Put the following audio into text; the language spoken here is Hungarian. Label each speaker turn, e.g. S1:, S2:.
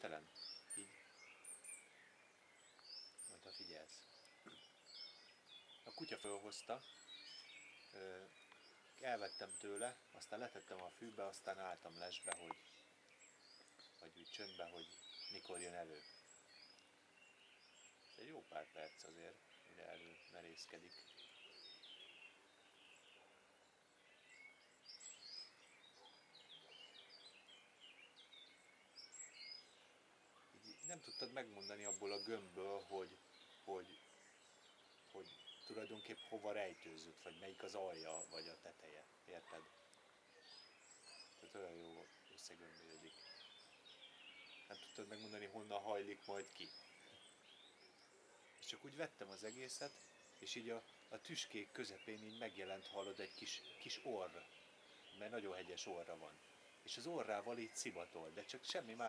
S1: Képtelen? Így. Majd ha figyelsz. A kutya fölhozta, elvettem tőle, aztán letettem a fűbe, aztán álltam lesbe, hogy vagy úgy csöndbe, hogy mikor jön elő. Ez egy jó pár perc azért, mire elő tudtad megmondani abból a gömbből, hogy, hogy, hogy tulajdonképp hova rejtőzött, vagy melyik az alja, vagy a teteje. Érted? Tehát olyan jó összegömbölődik. Nem tudtad megmondani, honnan hajlik majd ki. És csak úgy vettem az egészet, és így a, a tüskék közepén így megjelent, hallod, egy kis, kis orr, mert nagyon hegyes orra van. És az orrával így szivatol, de csak semmi más